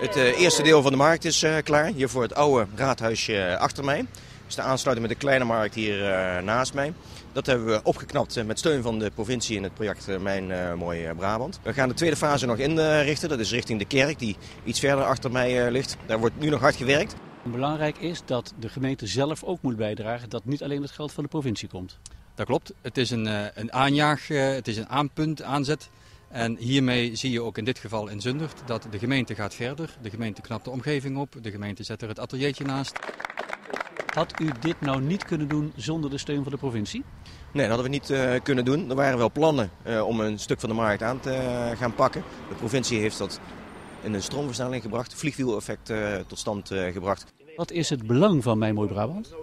Het uh, eerste deel van de markt is uh, klaar. Hier voor het oude raadhuisje achter mij. Dus de aansluiting met de kleine markt hier naast mij. Dat hebben we opgeknapt met steun van de provincie in het project Mijn Mooi Brabant. We gaan de tweede fase nog inrichten. Dat is richting de kerk die iets verder achter mij ligt. Daar wordt nu nog hard gewerkt. Belangrijk is dat de gemeente zelf ook moet bijdragen. Dat niet alleen het geld van de provincie komt. Dat klopt. Het is een, een aanjaag, het is een aanpunt, aanzet. En hiermee zie je ook in dit geval in Zundert dat de gemeente gaat verder. De gemeente knapt de omgeving op, de gemeente zet er het ateliertje naast. Had u dit nou niet kunnen doen zonder de steun van de provincie? Nee, dat hadden we niet uh, kunnen doen. Er waren wel plannen uh, om een stuk van de markt aan te uh, gaan pakken. De provincie heeft dat in een stroomversnelling gebracht, vliegwieleffect tot stand gebracht. Wat is het belang van Mijn Mooi Brabant?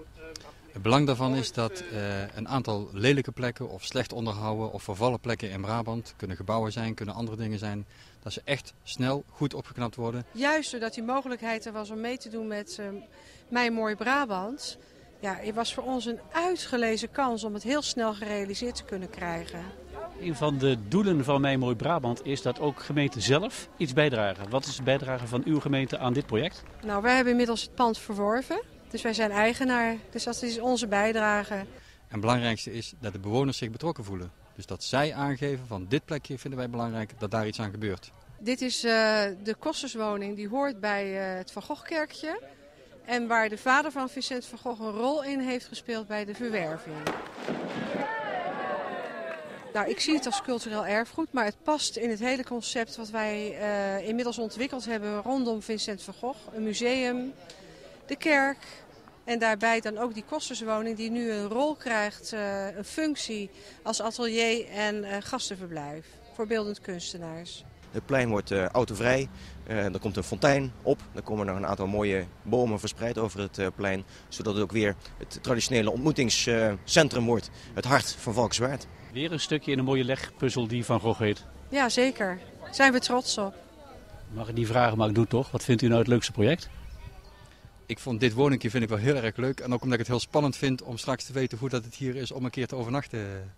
Het belang daarvan is dat uh, een aantal lelijke plekken of slecht onderhouden of vervallen plekken in Brabant, kunnen gebouwen zijn, kunnen andere dingen zijn, dat ze echt snel goed opgeknapt worden. Juist doordat die mogelijkheid er was om mee te doen met uh, Mijn Mooi Brabant, ja, het was voor ons een uitgelezen kans om het heel snel gerealiseerd te kunnen krijgen. Een van de doelen van Mijn Mooi Brabant is dat ook gemeenten zelf iets bijdragen. Wat is het bijdrage van uw gemeente aan dit project? Nou, wij hebben inmiddels het pand verworven. Dus wij zijn eigenaar. Dus dat is onze bijdrage. En het belangrijkste is dat de bewoners zich betrokken voelen. Dus dat zij aangeven van dit plekje vinden wij belangrijk, dat daar iets aan gebeurt. Dit is uh, de kosterswoning die hoort bij uh, het Van Goghkerkje. En waar de vader van Vincent van Gogh een rol in heeft gespeeld bij de verwerving. Nou, ik zie het als cultureel erfgoed, maar het past in het hele concept wat wij uh, inmiddels ontwikkeld hebben rondom Vincent van Gogh. Een museum, de kerk en daarbij dan ook die kosterswoning die nu een rol krijgt, uh, een functie als atelier en uh, gastenverblijf voor beeldend kunstenaars. Het plein wordt autovrij, er komt een fontein op, er komen nog een aantal mooie bomen verspreid over het plein, zodat het ook weer het traditionele ontmoetingscentrum wordt, het hart van Valkenswaard. Weer een stukje in een mooie legpuzzel die Van Gogh heet. Ja, zeker. Daar zijn we trots op. Mag ik die vragen, maar ik doe toch. Wat vindt u nou het leukste project? ik vond dit woningje vind ik wel heel erg leuk. En ook omdat ik het heel spannend vind om straks te weten hoe dat het hier is om een keer te overnachten.